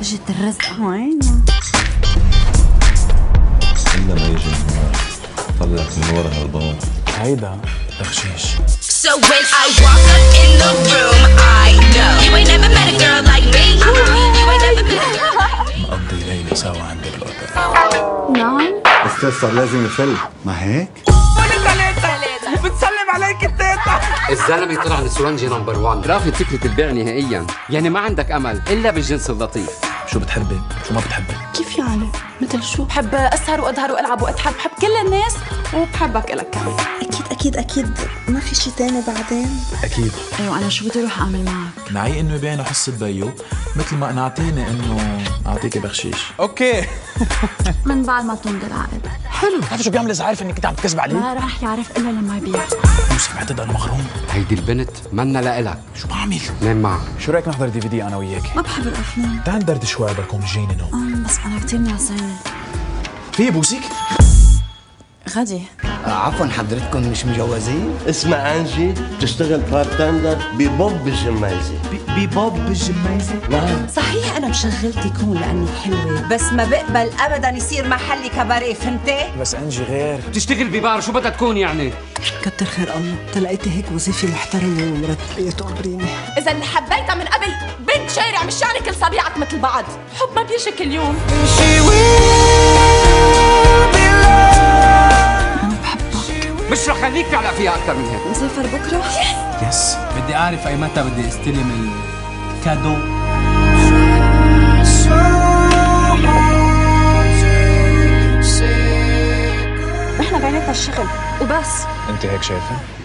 اجت الرزقة وينها؟ إلا ما يجي النهار. طلعك من ورا هالباب هيدا تخشيش. So when I walk up in the room, I know you ain't never met a girl like me. You ain't never met a girl like me. نقضي ليلة سوا عندي بالأوتيل نعم. أستاذ صار لازم يفل. ما هيك؟ الزلمة طلع نسوانجي نمبر 1 رافض فكرة البيع نهائيا. يعني ما عندك أمل إلا بالجنس اللطيف. شو بتحبي شو ما بتحبي كيف يعني؟ مثل شو؟ بحب أسهر واظهر وألعب واضحك بحب كل الناس وبحبك إلك كمان. أكيد أكيد أكيد. ما في شي تاني بعدين؟ أكيد. أيوه أنا شو بدي أروح أعمل معك؟ معي إنه يبيعنا حصة بيو مثل ما أقنعتيني إنه أعطيكي بخشيش. okay. من بعد ما تمضي العقد حلو. بتعرفي شو بيعمل إذا عارف إنك كنت عم تكذب عليه؟ ما راح يعرف إلا لما يبيع. يوسف بعتقد أنا مغروم هيدي البنت منا لإلك. شو بعمل؟ نام معها شو رأيك نحضر DVD أنا وياك؟ ما بحب الأفلام. تعال ندردش شوي بركم جيني نوم أم، بس أنا كثير نعسانة في بوسيك؟ غدي عفوا حضرتكم مش مجوزين؟ اسمها أنجي بتشتغل part time ب pub الجميزة ب pub بالجميزة؟ نعم. صحيح أنا مشغلتي كون لأني حلوة بس ما بقبل ابدا يصير محلي كباريه فهمتي؟ بس أنجي غير. بتشتغل ببار شو بدها تكون يعني؟ كتر خير الله تلاقيتي هيك وظيفة محترمة ومرتبة تقبريني اذا اللي حبيتها من قبل بنت شارع مش يعني كل صبيعك مثل بعض. حب ما بيجي كل يوم تعلق فيها أكثر من هيك نسافر بكرة؟ يس بدي أعرف أي متى بدي استلم الكادو نحن بيناتنا الشغل وبس أنت هيك شايفة؟